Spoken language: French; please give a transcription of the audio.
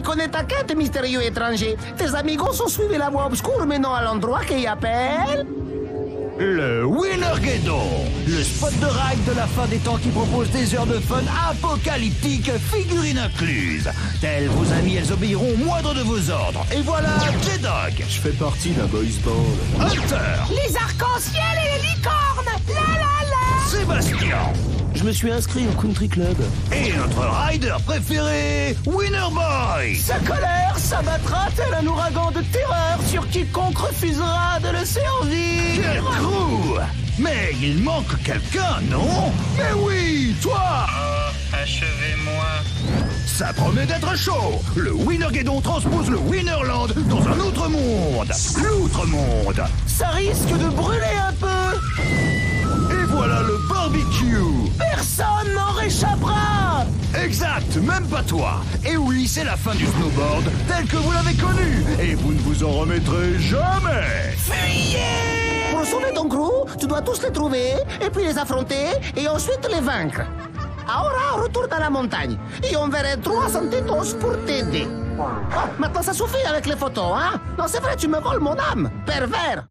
Qui connaît ta quête, mystérieux étranger. Tes amigos ont suivi la voie obscure menant à l'endroit qu'ils appellent... Le Winnergeddon, le spot de ride de la fin des temps qui propose des heures de fun apocalyptiques, figurines incluses. Tels vos amis, elles obéiront au moindre de vos ordres. Et voilà, J-Dog, Je fais partie d'un boys band. Hunter, Les arcs-en-ciel et les licornes. La la la. Sébastien Je me suis inscrit au country club. et notre rider préféré, Winnerboy. Sa colère s'abattra tel un ouragan de terreur sur quiconque refusera de le servir. Quel crew Mais il manque quelqu'un, non? Mais oui, toi. Oh, achevez-moi. Ça promet d'être chaud. Le Winnergeddon transpose le Winnerland dans un autre monde. L'outre-monde Ça risque de brûler un peu Même pas toi. Et oui, c'est la fin du snowboard tel que vous l'avez connu. Et vous ne vous en remettrez jamais. Fuyez! Pour sauver ton crew, tu dois tous les trouver, et puis les affronter, et ensuite les vaincre. Ahora, retourne à la montagne, et on verra trois centitos pour t'aider. Oh, maintenant ça suffit avec les photos, hein. Non, c'est vrai, tu me voles mon âme, pervers